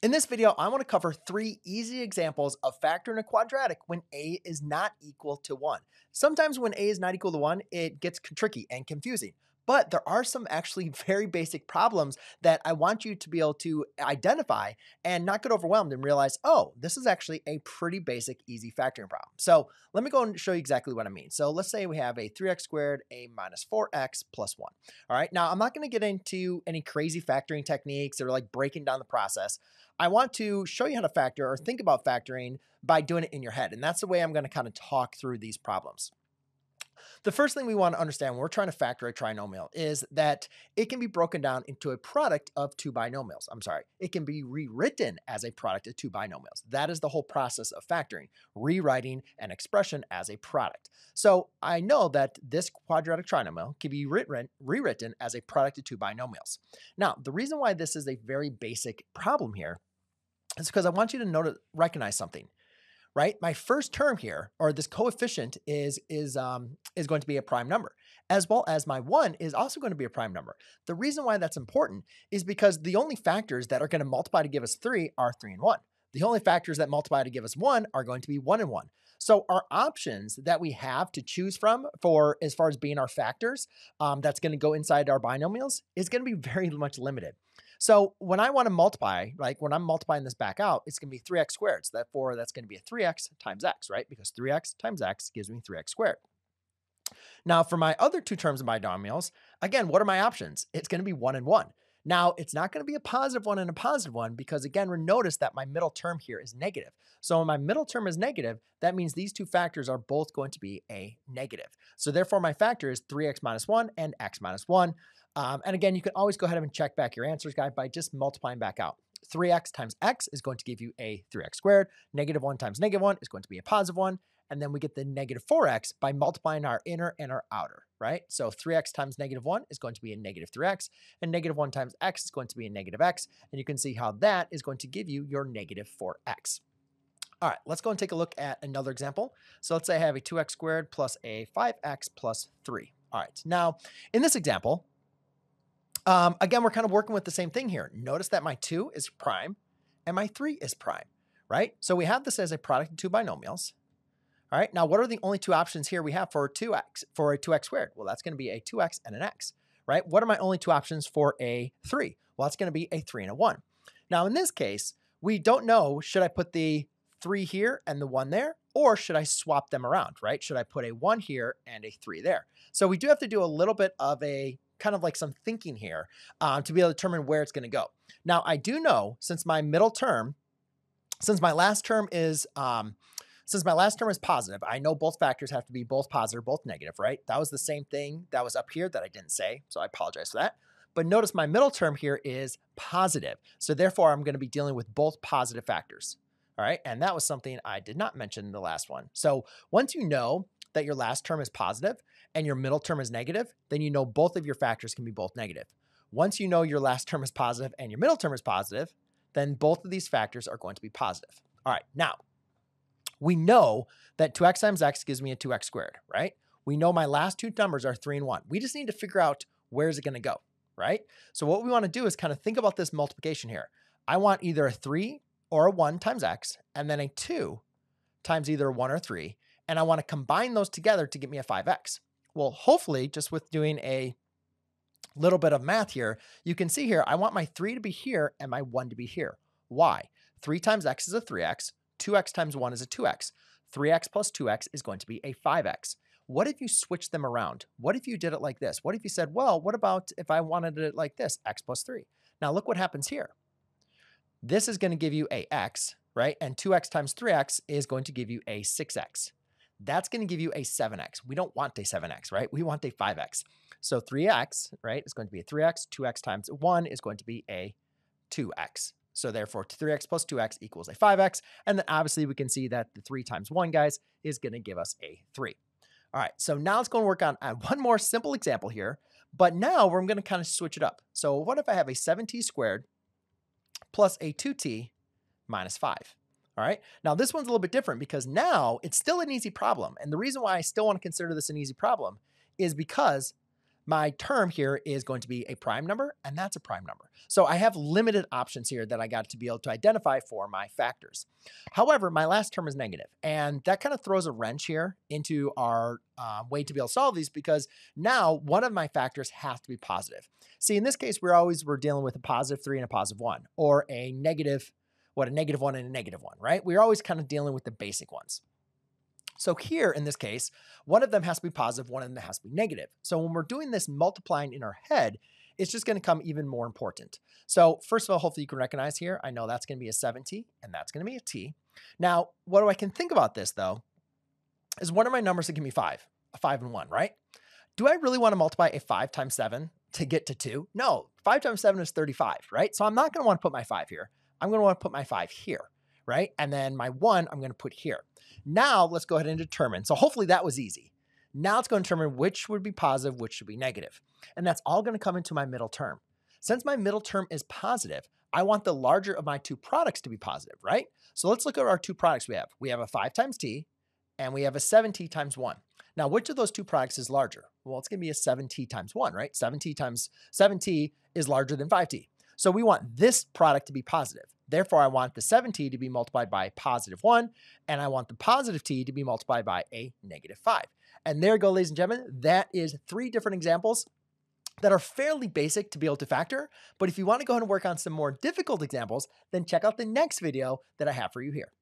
In this video, I want to cover three easy examples of factoring a quadratic when a is not equal to 1. Sometimes when a is not equal to 1, it gets tricky and confusing. But there are some actually very basic problems that I want you to be able to identify and not get overwhelmed and realize, oh, this is actually a pretty basic, easy factoring problem. So let me go and show you exactly what I mean. So let's say we have a 3x squared, a minus 4x plus 1. All right, now I'm not going to get into any crazy factoring techniques or like breaking down the process. I want to show you how to factor or think about factoring by doing it in your head. And that's the way I'm going to kind of talk through these problems. The first thing we want to understand when we're trying to factor a trinomial is that it can be broken down into a product of two binomials. I'm sorry, it can be rewritten as a product of two binomials. That is the whole process of factoring, rewriting an expression as a product. So I know that this quadratic trinomial can be rewritten, rewritten as a product of two binomials. Now, the reason why this is a very basic problem here is because I want you to note, recognize something right? My first term here, or this coefficient is, is, um, is going to be a prime number, as well as my one is also going to be a prime number. The reason why that's important is because the only factors that are going to multiply to give us three are three and one. The only factors that multiply to give us one are going to be one and one. So our options that we have to choose from for as far as being our factors um, that's going to go inside our binomials is going to be very much limited. So when I want to multiply, like when I'm multiplying this back out, it's going to be 3x squared. So therefore, that's going to be a 3x times x, right? Because 3x times x gives me 3x squared. Now, for my other two terms of my binomials, again, what are my options? It's going to be 1 and 1. Now, it's not going to be a positive one and a positive one because, again, we notice that my middle term here is negative. So when my middle term is negative, that means these two factors are both going to be a negative. So therefore, my factor is 3x minus 1 and x minus 1. Um, and again, you can always go ahead and check back your answers guide by just multiplying back out. 3x times x is going to give you a 3x squared. Negative 1 times negative 1 is going to be a positive 1. And then we get the negative 4x by multiplying our inner and our outer, right? So 3x times negative 1 is going to be a negative 3x, and negative 1 times x is going to be a negative x. And you can see how that is going to give you your negative 4x. All right, let's go and take a look at another example. So let's say I have a 2x squared plus a 5x plus 3. All right, now in this example, um, again, we're kind of working with the same thing here. Notice that my 2 is prime and my 3 is prime, right? So we have this as a product of two binomials. All right, now what are the only two options here we have for 2x, for a 2x squared? Well, that's going to be a 2x and an x, right? What are my only two options for a 3? Well, that's going to be a 3 and a 1. Now, in this case, we don't know, should I put the 3 here and the 1 there? Or should I swap them around, right? Should I put a 1 here and a 3 there? So we do have to do a little bit of a kind of like some thinking here um, to be able to determine where it's going to go. Now, I do know since my middle term, since my last term is, um, since my last term is positive, I know both factors have to be both positive, both negative, right? That was the same thing that was up here that I didn't say, so I apologize for that. But notice my middle term here is positive. So therefore, I'm going to be dealing with both positive factors. All right. And that was something I did not mention in the last one. So once you know that your last term is positive, and your middle term is negative, then you know both of your factors can be both negative. Once you know your last term is positive and your middle term is positive, then both of these factors are going to be positive. All right, now we know that 2x times x gives me a 2x squared, right? We know my last two numbers are 3 and 1. We just need to figure out where is it going to go, right? So what we want to do is kind of think about this multiplication here. I want either a 3 or a 1 times x, and then a 2 times either 1 or 3, and I want to combine those together to get me a 5x. Well, hopefully, just with doing a little bit of math here, you can see here, I want my 3 to be here and my 1 to be here. Why? 3 times x is a 3x, 2x times 1 is a 2x. 3x plus 2x is going to be a 5x. What if you switched them around? What if you did it like this? What if you said, well, what about if I wanted it like this, x plus 3? Now look what happens here. This is going to give you a x, right? And 2x times 3x is going to give you a 6x that's going to give you a 7x. We don't want a 7x, right? We want a 5x. So 3x, right, is going to be a 3x. 2x times 1 is going to be a 2x. So therefore, 3x plus 2x equals a 5x. And then obviously we can see that the 3 times 1, guys, is going to give us a 3. All right, so now let's go and work on one more simple example here. But now we're going to kind of switch it up. So what if I have a 7t squared plus a 2t minus 5? All right. Now, this one's a little bit different because now it's still an easy problem. And the reason why I still want to consider this an easy problem is because my term here is going to be a prime number, and that's a prime number. So I have limited options here that I got to be able to identify for my factors. However, my last term is negative, and that kind of throws a wrench here into our uh, way to be able to solve these because now one of my factors has to be positive. See, in this case, we're always we're dealing with a positive three and a positive one, or a negative, what a negative one and a negative one, right? We're always kind of dealing with the basic ones. So here in this case, one of them has to be positive, one of them has to be negative. So when we're doing this multiplying in our head, it's just going to come even more important. So first of all, hopefully you can recognize here, I know that's going to be a 7t and that's going to be a t. Now, what do I can think about this though, is one of my numbers that give me five, a five and one, right? Do I really want to multiply a five times seven to get to two? No, five times seven is 35, right? So I'm not going to want to put my five here. I'm going to want to put my five here, right? And then my one, I'm going to put here. Now let's go ahead and determine. So hopefully that was easy. Now it's going to determine which would be positive, which should be negative. And that's all going to come into my middle term. Since my middle term is positive, I want the larger of my two products to be positive, right? So let's look at our two products we have. We have a 5 times t, and we have a 7t times 1. Now, which of those two products is larger? Well, it's going to be a 7t times 1, right? 7t times 7t is larger than 5t. So we want this product to be positive. Therefore, I want the 7t to be multiplied by positive 1, and I want the positive t to be multiplied by a negative 5. And there you go, ladies and gentlemen. That is three different examples that are fairly basic to be able to factor. But if you want to go ahead and work on some more difficult examples, then check out the next video that I have for you here.